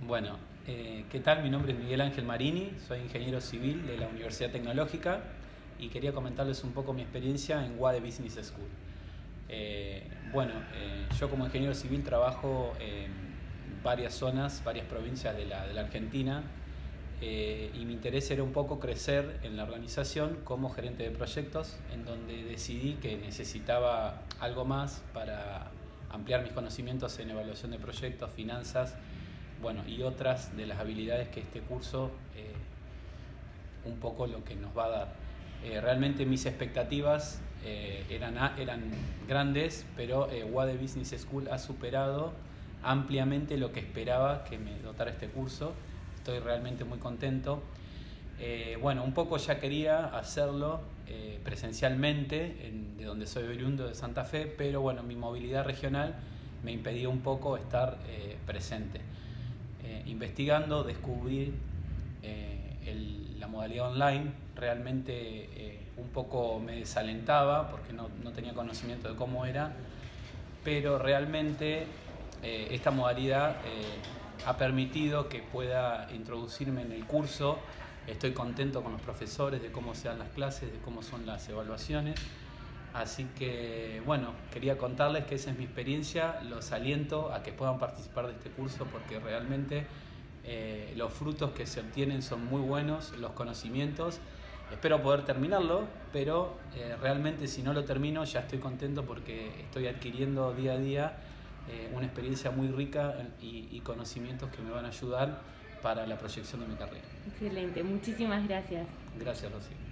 Bueno, eh, ¿qué tal? Mi nombre es Miguel Ángel Marini, soy ingeniero civil de la Universidad Tecnológica y quería comentarles un poco mi experiencia en WADE Business School. Eh, bueno, eh, yo como ingeniero civil trabajo en varias zonas, varias provincias de la, de la Argentina y mi interés era un poco crecer en la organización como gerente de proyectos, en donde decidí que necesitaba algo más para ampliar mis conocimientos en evaluación de proyectos, finanzas, bueno, y otras de las habilidades que este curso eh, un poco lo que nos va a dar. Eh, realmente mis expectativas eh, eran, eran grandes, pero WADE Business School ha superado ampliamente lo que esperaba que me dotara este curso. Estoy realmente muy contento. bueno, un poco ya quería hacerlo presencialmente, de donde soy oriundo de Santa Fe, pero bueno, mi movilidad regional me impedía un poco estar presente. Eh, investigando descubrí eh, la modalidad online. Realmente eh, un poco me desalentaba porque no, no, tenía conocimiento de cómo era, pero realmente esta modalidad ha permitido que pueda introducirme en el curso. Estoy contento con los profesores de cómo sean las clases, de cómo son las evaluaciones. Así que, bueno, quería contarles que esa es mi experiencia, los aliento a que puedan participar de este curso porque realmente eh, los frutos que se obtienen son muy buenos, los conocimientos. Espero poder terminarlo, pero eh, realmente si no lo termino ya estoy contento porque estoy adquiriendo día a día eh, una experiencia muy rica y, y conocimientos que me van a ayudar para la proyección de mi carrera. Excelente, muchísimas gracias. Gracias, Rocío.